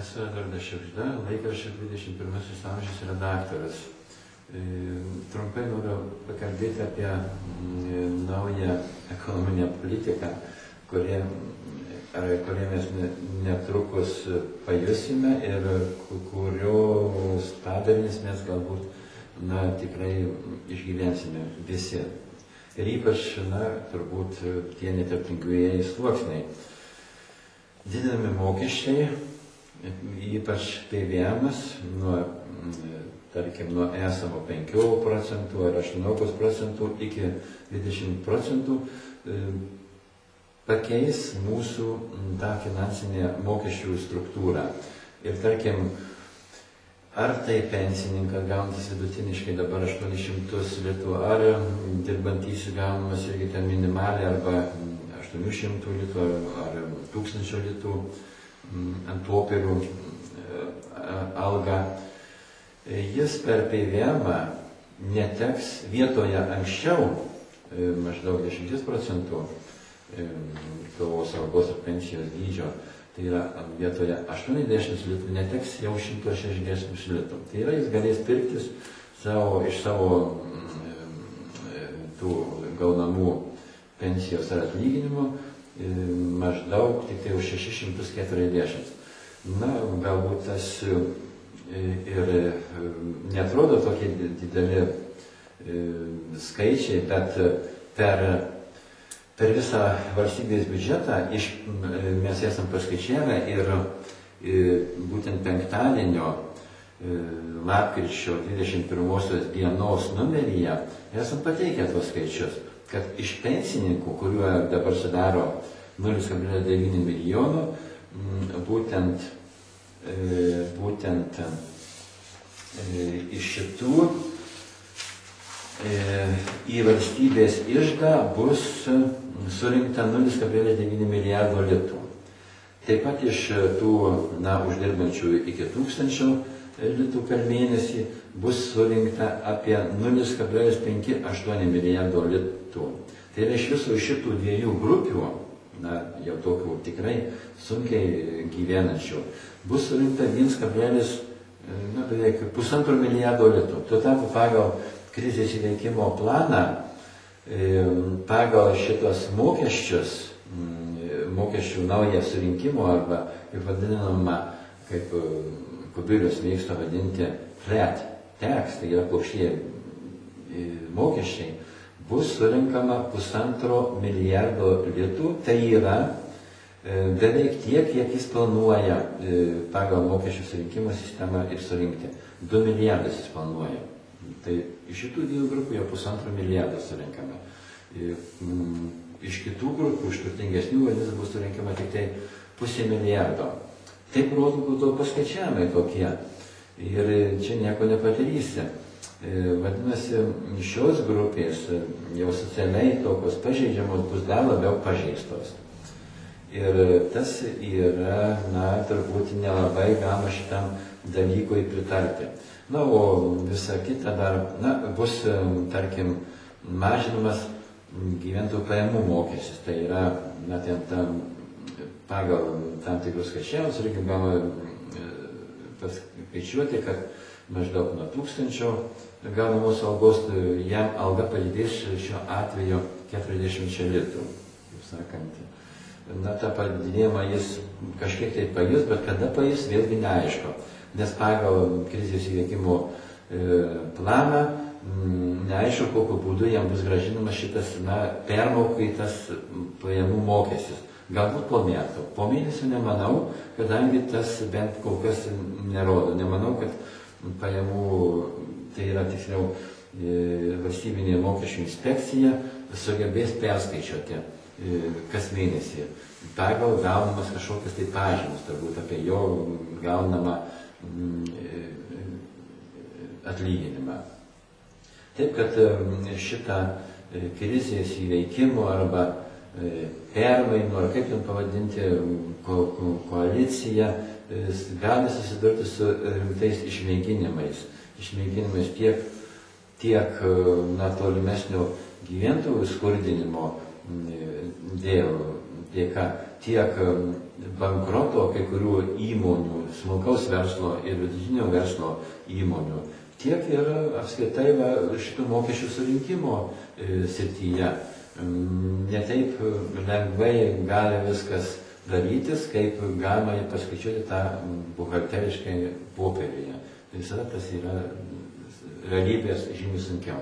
Esu Edvardas Šepžda, laikraščio 21 amžius redaktorius. E, trumpai noriu pakalbėti apie mm, naują ekonominę politiką, kurie, kurie mes netrukus pajusime ir kurios padarinius mes galbūt na, tikrai išgyvensime visi. Ir ypač, na, turbūt tie neturtingieji sluoksniai. Didinami mokesčiai, ypač PVM, nuo tarkim, nuo esamo 5 procentų ar 18 procentų iki 20 procentų e, pakeis mūsų tą finansinę mokesčių struktūrą. Ir tarkim, ar tai pensininkas gaunantis vidutiniškai dabar 800 litų, ar dirbantysis gaunamas irgi ten minimaliai, arba 800 litų, ar 1000 litų ant popierių e, algą jis per PVM neteks vietoje anksčiau e, maždaug 10 procentų kovos algos ir pensijos dydžio, tai yra vietoje 80 litų neteks jau 160 litų. Tai yra jis galės pirktis savo, iš savo tų gaunamų pensijos ar atlyginimų maždaug tik tai už 640. Na, galbūt tas ir e, netrodo tokie dideli e, skaičiai, bet per, per visą valstybės biudžetą iš, mes esam paskaičiavę ir būtent penktadienio lapkričio 21 dienos numeryje esam pateikę tuos skaičius, kad iš pensininkų, kuriuo dabar sudaro 0,9 milijonų, būtent E, būtent e, iš šitų e, į valstybės išdą bus surinkta 0,9 milijardo litų. Taip pat iš tų, na, uždirbančių iki 1000 litų per mėnesį bus surinkta apie 0,58 milijardo litų. Tai yra iš viso šitų dviejų grupių, na, jau tokių tikrai sunkiai gyvenančių, bus surinkta 1, na, beveik pusantro milijardo litų. Tuo tarpu pagal krizės įveikimo planą, pagal šitos mokesčius, mokesčių naują surinkimo arba, kaip vadinama, kaip kubilius mėgsta vadinti, flat tax, tai yra plokštieji mokesčiai, bus surinkama pusantro milijardo litų, tai yra E, beveik tiek, kiek jis planuoja e, pagal mokesčių surinkimo sistemą ir surinkti. 2 milijardus jis planuoja. Tai iš šitų dviejų grupių jau pusantro milijardo surinkame. E, mm, iš kitų grupių, iš turtingesnių, vadinasi, bus surinkama tik tai pusė milijardo. Taip rodo būtų paskaičiavimai tokie. Ir čia nieko nepadarysi. Vadinasi, šios grupės jau socialiai tokios pažeidžiamos bus dar labiau pažeistos. Ir tas yra, na, turbūt nelabai galima šitam dalykui pritarti. Na, o visa kita dar, na, bus, tarkim, mažinamas gyventojų pajamų mokestis. Tai yra, na, ten tam, pagal tam tikrus skaičiavimus reikia galima e, paskaičiuoti, kad maždaug nuo tūkstančio gaunamos algos, jam alga padidės šiuo atveju 40 litrų, kaip sakant na, tą padidėjimą jis kažkiek tai pajus, bet kada pajus, vėlgi neaišku. Nes pagal krizės įveikimo e, planą neaišku, kokiu būdu jam bus gražinamas šitas, na, permokaitas pajamų mokestis. Galbūt po metų. Po mėnesio nemanau, kadangi tas bent kol kas nerodo. Nemanau, kad pajamų, tai yra tiksliau e, valstybinė mokesčių inspekcija, sugebės perskaičiuoti E, kas mėnesį pagal gaunamas kažkokias tai pažymus, turbūt apie jo gaunamą mm, e, atlyginimą. Taip, kad e, šitą krizės įveikimo arba permainų, ar kaip ten pavadinti, ko, ko, koaliciją, gali susidurti su rimtais išmėginimais. Išmėginimais tiek, tiek na, tolimesnio gyventojų skurdinimo dėl dėka tiek bankroto kai kurių įmonių, smulkaus verslo ir vidutinio verslo įmonių, tiek ir apskritai va, šitų mokesčių surinkimo e, srityje. Netaip lengvai gali viskas darytis, kaip galima paskaičiuoti tą buhalteriškai popieriuje. Tai visada tas yra realybės žymiai sunkiau.